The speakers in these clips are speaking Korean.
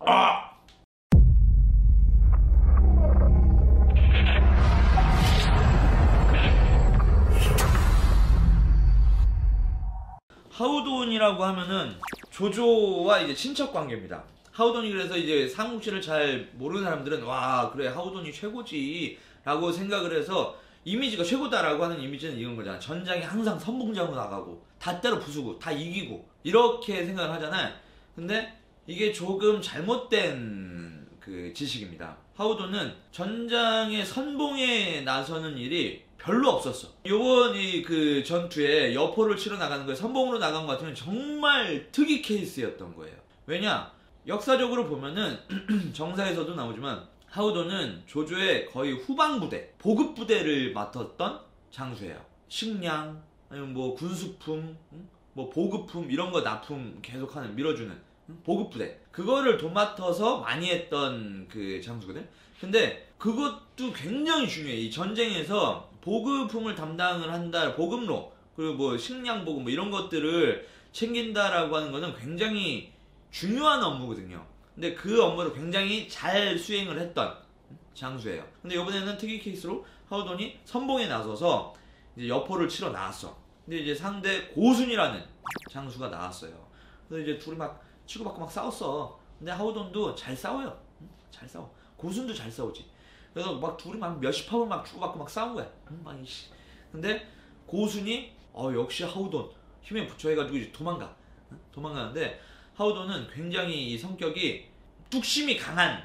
아! 하우돈이라고 하면은 조조와 이제 친척 관계입니다. 하우돈이 그래서 이제 삼국지를 잘 모르는 사람들은 와 그래 하우돈이 최고지라고 생각을 해서 이미지가 최고다라고 하는 이미지는 이런 거잖아. 전장에 항상 선봉장으로 나가고 다 때려 부수고 다 이기고 이렇게 생각을 하잖아요. 근데 이게 조금 잘못된 그 지식입니다. 하우돈은 전장의 선봉에 나서는 일이 별로 없었어. 요번 이 그 전투에 여포를 치러 나가는 거에 선봉으로 나간 것 같으면 정말 특이 케이스였던 거예요. 왜냐? 역사적으로 보면은 정사에서도 나오지만 하우돈은 조조의 거의 후방 부대, 보급 부대를 맡았던 장수예요. 식량, 아니면 뭐 군수품, 응? 뭐 보급품 이런 거 납품 계속하는 밀어주는 응? 보급 부대. 그거를 도맡아서 많이 했던 그 장수거든. 근데 그것도 굉장히 중요해. 이 전쟁에서 보급품을 담당을 한다, 보급로 그리고 뭐 식량 보급 뭐 이런 것들을 챙긴다라고 하는 거는 굉장히 중요한 업무거든요. 근데 그 업무를 굉장히 잘 수행을 했던 장수예요. 근데 이번에는 특이 케이스로 하우돈이 선봉에 나서서 이제 여포를 치러 나왔어. 근데 이제 상대 고순이라는 장수가 나왔어요. 그래서 이제 둘이 막 치고받고 막 싸웠어. 근데 하우돈도 잘 싸워요. 응? 잘 싸워. 고순도 잘 싸우지. 그래서 막 둘이 막 몇십 합을 막 주고받고 막 싸운 거야. 응? 막 이씨. 근데 고순이 어 역시 하우돈 힘에 부처해가지고 이제 도망가. 응? 도망가는데 하우돈은 굉장히 이 성격이 뚝심이 강한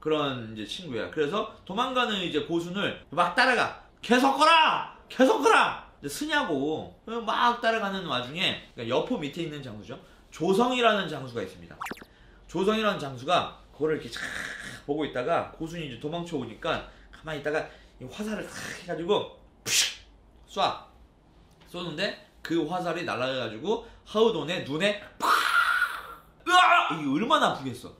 그런 이제 친구야. 그래서 도망가는 이제 고순을 막 따라가. 계속 거라! 계속 거라! 쓰냐고 막 따라가는 와중에 그러니까 여포 밑에 있는 장수죠. 조성이라는 장수가 있습니다. 조성이라는 장수가 그거를 이렇게 쫙 보고 있다가 고순이 이제 도망쳐 오니까 가만히 있다가 이 화살을 탁 해가지고 쏴 쏘는데 그 화살이 날아가가지고 하우돈의 눈에 팍 으아! 이게 얼마나 아프겠어.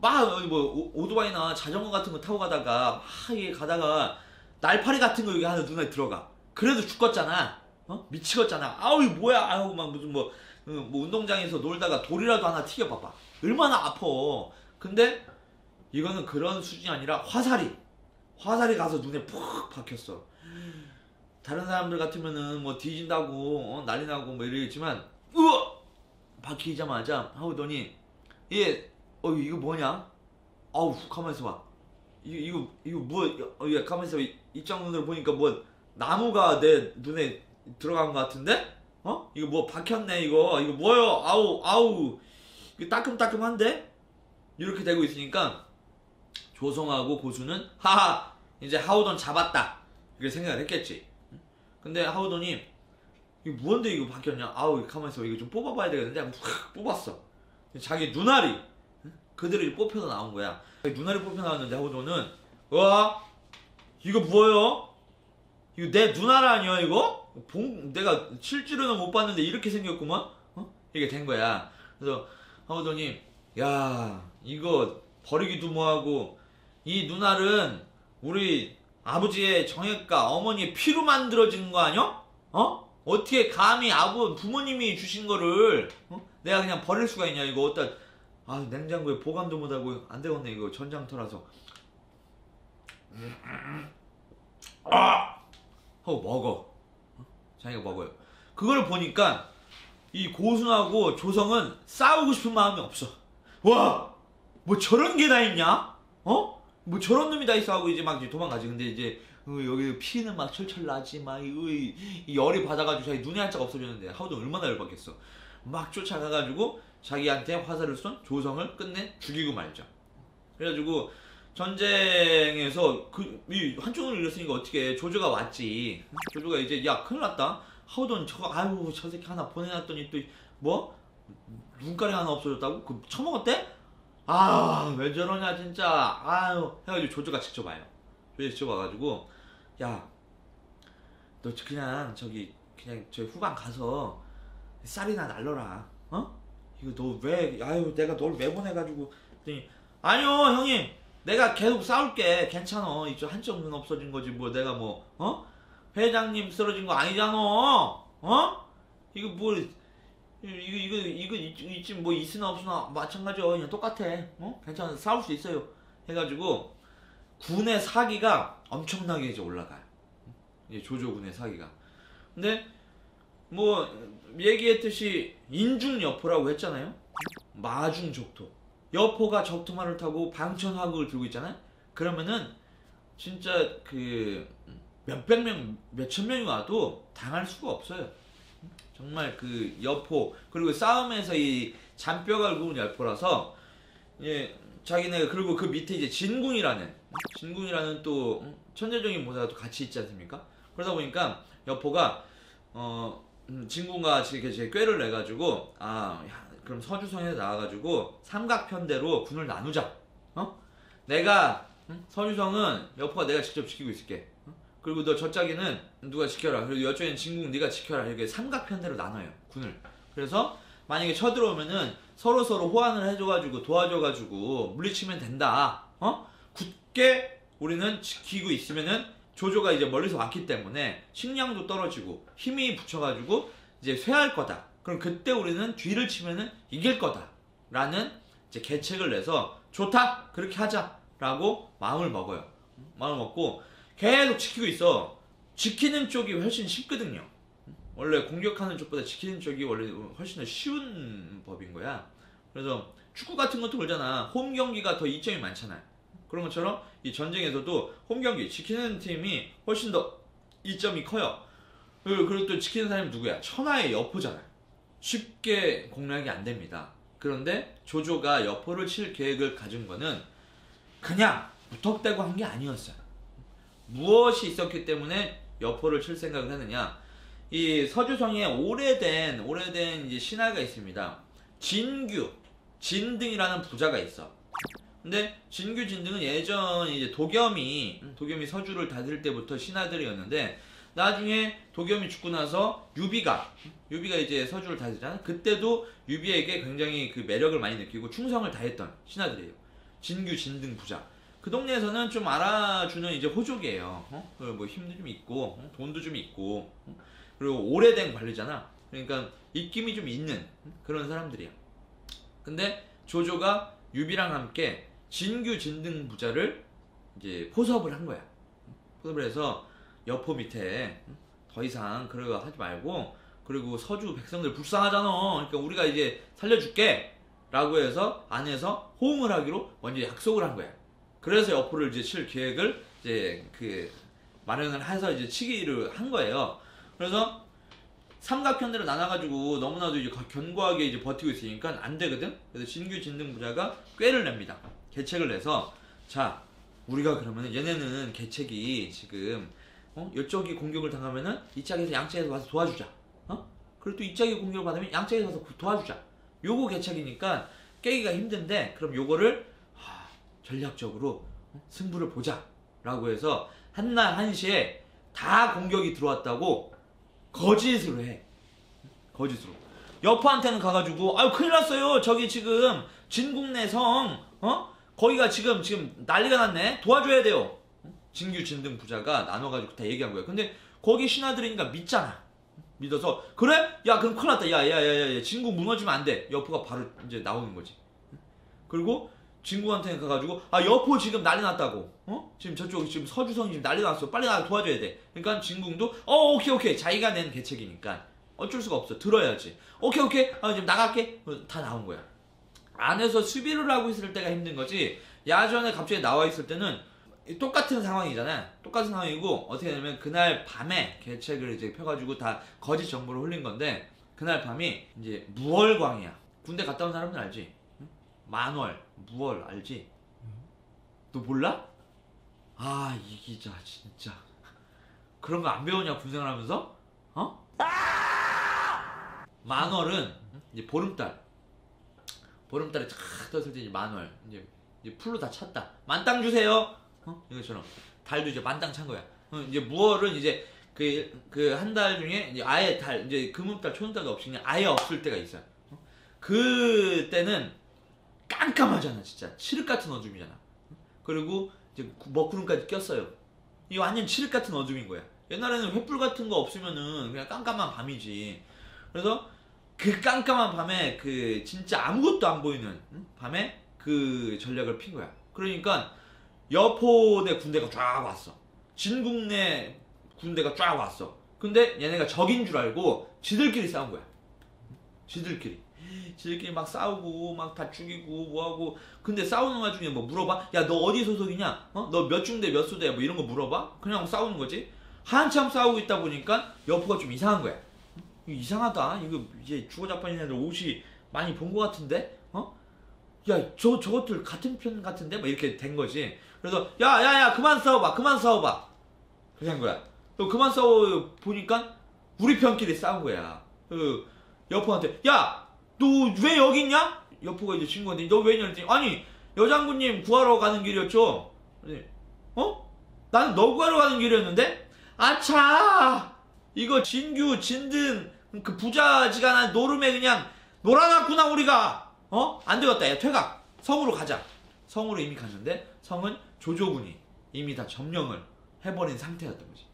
막, 뭐, 오- 오토바이나 자전거 같은 거 타고 가다가, 막, 이게 가다가, 날파리 같은 거 여기 하나 눈에 들어가. 그래도 죽겠잖아. 어? 미치겠잖아. 아우, 이거 뭐야. 아우, 막 무슨 뭐, 어, 뭐, 운동장에서 놀다가 돌이라도 하나 튀겨봐봐. 얼마나 아파. 근데, 이거는 그런 수준이 아니라 화살이, 화살이 가서 눈에 푹 박혔어. 다른 사람들 같으면은 뭐 뒤진다고, 어, 난리 나고 뭐 이러겠지만, 으어! 박히자마자 하우더니 얘, 어 이거 뭐냐? 아우 가만 있어봐. 이거 이거 이거 뭐? 어, 얘 가만 있어봐. 입장 눈으로 보니까 뭐 나무가 내 눈에 들어간 것 같은데? 어? 이거 뭐 박혔네 이거 이거 뭐요? 아우 아우 이거 따끔따끔한데? 이렇게 되고 있으니까 조성하고 고수는 하하 이제 하우던 잡았다 이렇게 생각을 했겠지. 근데 하우돈이 이거 뭔데 이거 바뀌었냐? 아우 가만 있어 이거 좀 뽑아봐야 되겠는데 하고 확 뽑았어. 자기 눈알이 그대로 뽑혀서 나온 거야. 눈알이 뽑혀 나왔는데 하우돈은 와 이거 뭐예요? 이거 내 눈알 아니야 이거? 봉 내가 실제로는 못 봤는데 이렇게 생겼구만. 어? 이게 된 거야. 그래서 하우돈이 야 이거 버리기도 뭐하고 이 눈알은 우리 아버지의 정액과 어머니의 피로 만들어진 거 아니야? 어? 어떻게 감히 아부 부모님이 주신 거를 어? 내가 그냥 버릴 수가 있냐 이거 어디다 아 냉장고에 보관도 못하고 안 되겠네 이거 전장터라서 아 하고 먹어. 어? 자기가 먹어요. 그걸 보니까 이 고순하고 조성은 싸우고 싶은 마음이 없어. 와 뭐 저런 게 다 있냐? 어? 뭐 저런 놈이 다 있어 하고 이제 막 도망가지. 근데 이제 어, 여기 피는 막 철철 나지 막 이, 이, 이 열이 받아가지고 자기 눈에 한짝 없어졌는데 하우도 얼마나 열받겠어. 막 쫓아가가지고 자기한테 화살을 쏜 조성을 끝내 죽이고 말죠 그래가지고 전쟁에서 그 이 한쪽을 잃었으니까 어떻게 조조가 왔지? 조조가 이제 야 큰일 났다. 하우돈 저거 아유 저 새끼 하나 보내놨더니 또 뭐? 눈가리 하나 없어졌다고? 그 처먹었대 아 왜 저러냐 진짜. 아유. 해가지고 조조가 직접 와요. 조조 직접 와가지고 야 너 그냥 저기 그냥 저 후방 가서 쌀이나 날러라. 어? 이거 너 왜 아유 내가 널 왜 보내가지고. 그랬더니 아니요 형님 내가 계속 싸울게. 괜찮아. 이쪽 한쪽 눈 없어진 거지. 뭐 내가 뭐 어? 회장님 쓰러진 거 아니잖아. 어? 이거 뭐 이거 이거 이거 있- 있지. 뭐 있으나 없으나 마찬가지야. 그냥 똑같아. 어? 괜찮아. 싸울 수 있어요. 해가지고 군의 사기가 엄청나게 이제 올라가요. 조조군의 사기가. 근데 뭐 얘기했듯이 인중여포라고 했잖아요. 마중적토 여포가 적토마를 타고 방천화극을 들고 있잖아요 그러면은 진짜 그 몇백 명 몇천 명이 와도 당할 수가 없어요 정말 그 여포 그리고 싸움에서 이 잔뼈가 굵은 여포라서 예 자기네 그리고 그 밑에 이제 진궁이라는 진궁이라는 또 천재적인 모사가 또 같이 있지 않습니까? 그러다 보니까 여포가 어 음, 진궁과 이렇게 제 꾀를 내 가지고 아 야, 그럼 서주성에 나와가지고 삼각편대로 군을 나누자. 어? 내가 응? 서주성은 여포가 내가 직접 지키고 있을게. 어? 그리고 너 저짝에는 누가 지켜라. 그리고 여쪽에는 진궁 네가 지켜라. 이렇게 삼각편대로 나눠요 군을. 그래서 만약에 쳐들어오면은 서로 서로 호환을 해줘가지고 도와줘가지고 물리치면 된다. 어? 굳게 우리는 지키고 있으면은 조조가 이제 멀리서 왔기 때문에 식량도 떨어지고 힘이 붙여가지고 이제 쇠할 거다. 그럼 그때 우리는 뒤를 치면은 이길 거다라는 이제 계책을 내서 좋다 그렇게 하자라고 마음을 먹어요. 마음을 먹고 계속 지키고 있어. 지키는 쪽이 훨씬 쉽거든요. 원래 공격하는 쪽보다 지키는 쪽이 원래 훨씬 더 쉬운 법인 거야. 그래서 축구 같은 것도 그러잖아. 홈 경기가 더 이점이 많잖아. 그런 것처럼 이 전쟁에서도 홈 경기 지키는 팀이 훨씬 더 이점이 커요. 그리고 그리고 또 지키는 사람이 누구야? 천하의 여포잖아. 쉽게 공략이 안 됩니다. 그런데 조조가 여포를 칠 계획을 가진 거는 그냥 무턱대고 한 게 아니었어요. 무엇이 있었기 때문에 여포를 칠 생각을 했느냐? 이 서주성에 오래된 오래된 이제 신화가 있습니다. 진규, 진등이라는 부자가 있어. 근데 진규 진등은 예전 이제 도겸이 도겸이 서주를 다스릴 때부터 신하들이었는데 나중에 도겸이 죽고 나서 유비가 유비가 이제 서주를 다스리잖아. 그때도 유비에게 굉장히 그 매력을 많이 느끼고 충성을 다했던 신하들이에요. 진규 진등 부자. 그 동네에서는 좀 알아주는 이제 호족이에요. 어? 그리고 뭐 힘도 좀 있고 어? 돈도 좀 있고 어? 그리고 오래된 관리잖아. 그러니까 입김이 좀 있는 그런 사람들이야. 근데 조조가 유비랑 함께 진규 진등 부자를 이제 포섭을 한 거야. 포섭을 해서 여포 밑에 더 이상 거 하지 말고 그리고 서주 백성들 불쌍하잖아. 그러니까 우리가 이제 살려줄게. 라고 해서 안에서 호응을 하기로 먼저 약속을 한 거야. 그래서 여포를 이제 칠 계획을 이제 그 마련을 해서 이제 치기를 한 거예요. 그래서 삼각편대로 나눠가지고 너무나도 이제 견고하게 이제 버티고 있으니까 안 되거든. 그래서 진규 진등 부자가 꾀를 냅니다. 계책을 내서 자 우리가 그러면 얘네는 계책이 지금 어? 이쪽이 공격을 당하면은 이 짝에서 양 짝에서 와서 도와주자. 어? 그리고 또 이 짝이 공격을 받으면 양 짝에서 와서 도와주자. 요거 계책이니까 깨기가 힘든데 그럼 요거를 하, 전략적으로 어? 승부를 보자 라고 해서 한날 한시에 다 공격이 들어왔다고 거짓으로 해. 거짓으로. 여포한테는 가가지고 아유 큰일 났어요. 저기 지금 진국내 성 어? 거기가 지금 지금 난리가 났네. 도와줘야 돼요. 진규 진등 부자가 나눠가지고 다 얘기한 거야. 근데 거기 신하들이니까 믿잖아. 믿어서 그래? 야 그럼 큰일 났다. 야야야야 진국 무너지면 안 돼. 여포가 바로 이제 나오는 거지. 그리고 진구한테 가가지고 아 여포 지금 난리 났다고 어 지금 저쪽 지금 서주성이 지금 난리 났어 빨리 나 도와줘야 돼 그러니까 진궁도 어 오케이 오케이 자기가 낸 계책이니까 어쩔 수가 없어 들어야지 오케이 오케이 아 지금 나갈게 어, 다 나온 거야 안에서 수비를 하고 있을 때가 힘든 거지 야전에 갑자기 나와 있을 때는 똑같은 상황이잖아. 똑같은 상황이고 어떻게 되냐면 그날 밤에 계책을 이제 펴가지고 다 거짓 정보를 흘린 건데 그날 밤이 이제 무월광이야. 군대 갔다 온 사람들 알지? 만월, 무월 알지? 너 몰라? 아 이 기자 진짜. 그런 거 안 배우냐 군생활 하면서? 어? 만월은 이제 보름달. 보름달에 쫙 떴을 때 이제 만월. 이제, 이제 풀로 다 찼다. 만땅 주세요 어? 이것처럼. 달도 이제 만땅 찬 거야. 어, 이제 무월은 이제 그 그 한 달 중에 이제 아예 달 이제 금음달 초음달도 없이 그냥 아예 없을 때가 있어요. 어? 그 때는 깜깜하잖아 진짜. 칠흑 같은 어둠이잖아. 그리고 이제 먹구름까지 꼈어요. 이게 완전 칠흑 같은 어둠인 거야. 옛날에는 횃불 같은 거 없으면은 그냥 깜깜한 밤이지. 그래서 그 깜깜한 밤에 그 진짜 아무것도 안 보이는 응? 밤에 그 전략을 핀 거야. 그러니까 여포대 군대가 쫙 왔어. 진국내 군대가 쫙 왔어. 근데 얘네가 적인 줄 알고 지들끼리 싸운 거야. 지들끼리. 지들끼리 막 싸우고 막 다 죽이고 뭐하고. 근데 싸우는 와중에 뭐 물어봐? 야 너 어디 소속이냐? 어? 너 몇 중대 몇 소대야? 뭐 이런 거 물어봐? 그냥 싸우는 거지. 한참 싸우고 있다 보니까 여포가 좀 이상한 거야. 이상하다. 이거 이제 주거자판인 애들 옷이 많이 본거 같은데? 어 야 저 저것들 같은 편 같은데 뭐 이렇게 된 거지 그래서 야 야 야 그만 싸워봐 그만 싸워봐 그렇게 한 거야 또 그만 싸워 보니까 우리 편끼리 싸운 거야 그 여포한테 야 너 왜 여기 있냐? 여포가 이제 친구한테 너 왜 있냐 그랬더니 아니 여장군님 구하러 가는 길이었죠. 어? 나는 너 구하러 가는 길이었는데? 아차 이거 진규 진든 그 부자지간한 노름에 그냥 놀아놨구나 우리가 어? 안 되겠다 야 퇴각 성으로 가자 성으로 이미 갔는데 성은 조조군이 이미 다 점령을 해버린 상태였던 거지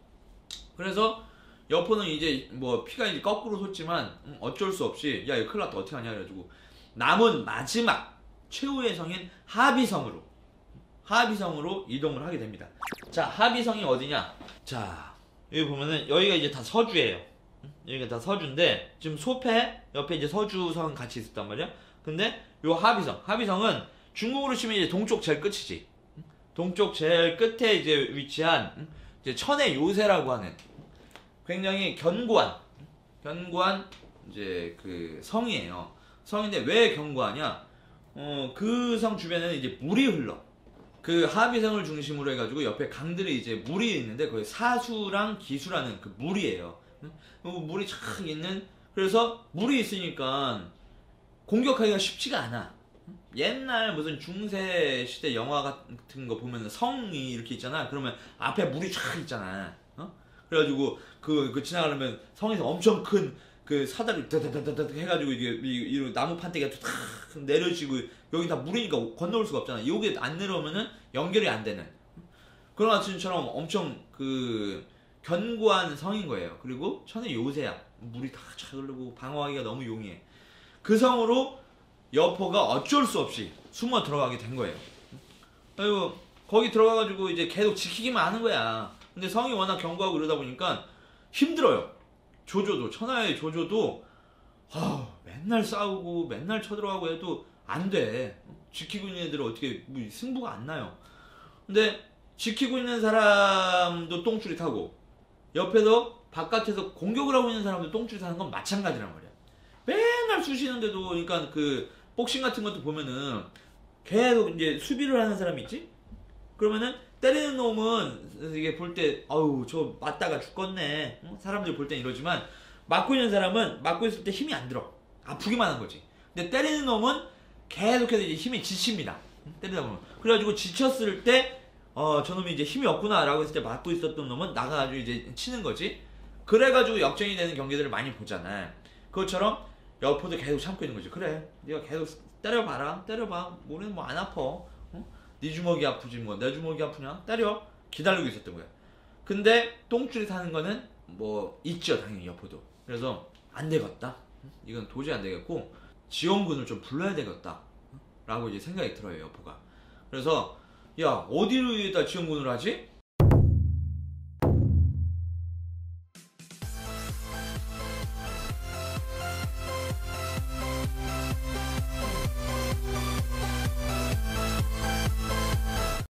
그래서 여포는 이제 뭐 피가 이제 거꾸로 솟지만 음, 어쩔 수 없이 야 이거 큰일 났다 어떻게 하냐 그래가지고 남은 마지막 최후의 성인 하비성으로 하비성으로 이동을 하게 됩니다. 자 하비성이 어디냐? 자 여기 보면은 여기가 이제 다 서주예요. 음, 여기가 다 서주인데 지금 소패 옆에 이제 서주성 같이 있었단 말이야. 근데 요 하비성 하비성은 중국으로 치면 이제 동쪽 제일 끝이지. 음, 동쪽 제일 끝에 이제 위치한 음, 이제 천의 요새라고 하는 굉장히 견고한 견고한 이제 그 성이에요. 성인데 왜 견고하냐? 어, 그 성 주변에는 이제 물이 흘러. 그 하비성을 중심으로 해가지고 옆에 강들이 이제 물이 있는데 거기 사수랑 기수라는 그 물이에요. 응? 그 물이 착 있는 그래서 물이 있으니까 공격하기가 쉽지가 않아. 응? 옛날 무슨 중세 시대 영화 같은 거 보면 성이 이렇게 있잖아. 그러면 앞에 물이 쫙 있잖아. 어? 그래가지고 그, 그 지나가려면 성에서 엄청 큰 그 사다리 다다다다다 해가지고 이게 이, 이 나무 판때기가 탁 내려지고 여기 다 물이니까 건너올 수가 없잖아. 여기 안 내려오면은 연결이 안 되는 그런 아침처럼 엄청 그 견고한 성인 거예요. 그리고 천의 요새야. 물이 다차 흐르고 방어하기가 너무 용이해. 그 성으로 여포가 어쩔 수 없이 숨어 들어가게 된 거예요. 그리고 거기 들어가가지고 이제 계속 지키기만 하는 거야. 근데 성이 워낙 견고하고 이러다 보니까 힘들어요. 조조도 천하의 조조도 아, 맨날 싸우고 맨날 쳐들어가고 해도 안 돼. 지키고 있는 애들은 어떻게 뭐 승부가 안 나요. 근데 지키고 있는 사람도 똥줄이 타고 옆에서 바깥에서 공격을 하고 있는 사람도 똥줄이 타는 건 마찬가지란 말이야. 맨날 쑤시는데도 그러니까 그 복싱 같은 것도 보면은 계속 이제 수비를 하는 사람이 있지? 그러면은 때리는 놈은 이게 볼 때 아우 저 맞다가 죽겠네. 응? 사람들 볼 땐 이러지만 맞고 있는 사람은 맞고 있을 때 힘이 안 들어. 아프기만 한 거지. 근데 때리는 놈은 계속해서 이제 힘이 지칩니다. 응? 때리다 보면. 그래가지고 지쳤을 때 어 저놈이 이제 힘이 없구나 라고 했을 때 맞고 있었던 놈은 나가가지고 이제 치는 거지. 그래가지고 역전이 되는 경기들을 많이 보잖아. 그것처럼 여포도 계속 참고 있는 거지. 그래. 네가 계속 때려봐라. 때려봐. 우리는 뭐 안 아파. 네 주먹이 아프지 뭐. 내 주먹이 아프냐? 때려. 기다리고 있었던 거야. 근데 똥줄이 타는 거는 뭐 있죠 당연히 여포도. 그래서 안 되겠다. 이건 도저히 안 되겠고 지원군을 좀 불러야 되겠다. 라고 이제 생각이 들어요 여포가. 그래서 야 어디로 다 지원군을 하지